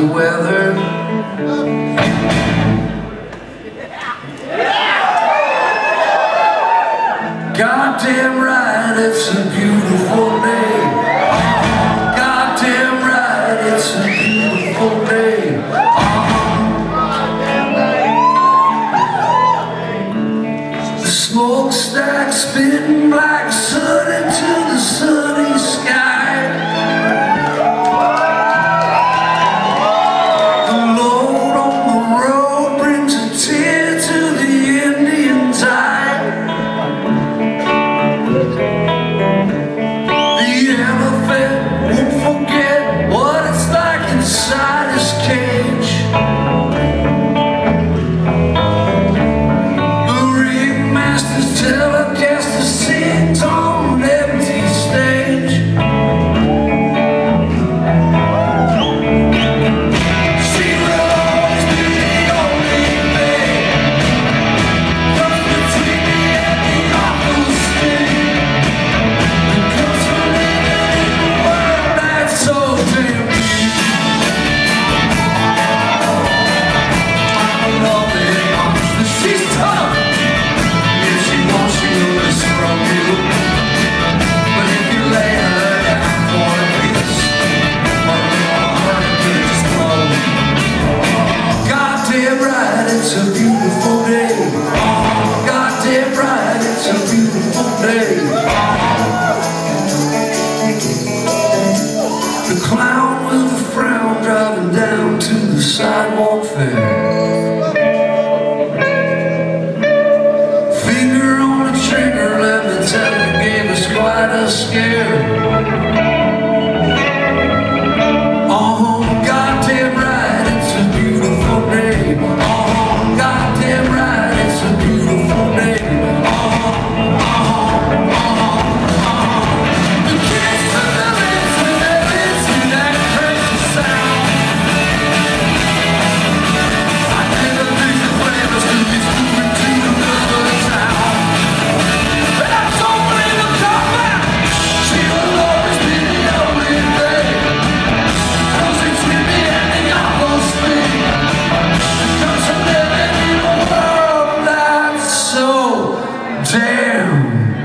the weather. Goddamn right, it's a beautiful day. Goddamn right, it's a beautiful scared. down.